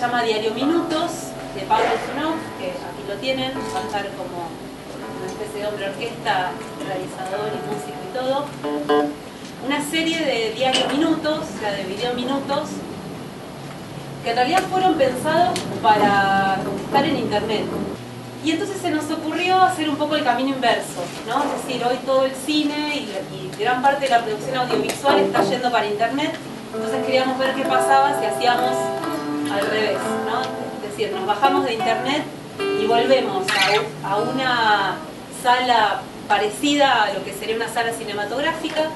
llama Diario Minutos, de Pablo Zunov, que aquí lo tienen, va a estar como una especie de hombre orquesta, realizador y músico y todo. Una serie de diario minutos, o sea, de video minutos, que en realidad fueron pensados para estar en internet. Y entonces se nos ocurrió hacer un poco el camino inverso, ¿no? Es decir, hoy todo el cine y, y gran parte de la producción audiovisual está yendo para internet, entonces queríamos ver qué pasaba si hacíamos al revés, ¿no? Es decir, nos bajamos de internet y volvemos a, una sala parecida a lo que sería una sala cinematográfica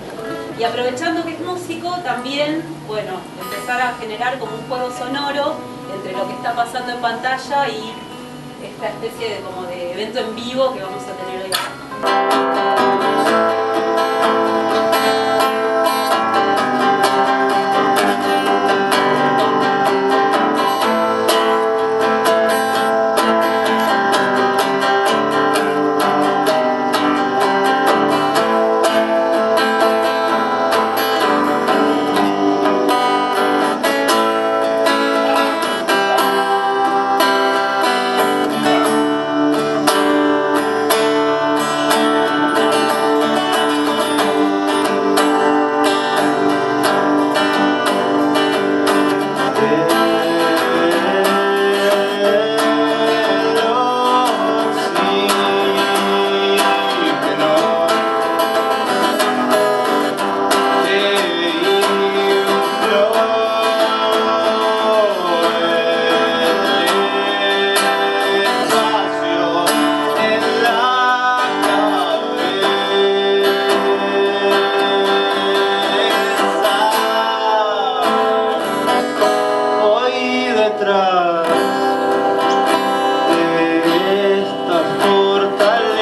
y aprovechando que es músico también, bueno, empezar a generar como un juego sonoro entre lo que está pasando en pantalla y esta especie de, como de evento en vivo que vamos a tener hoy. de esta fortaleza.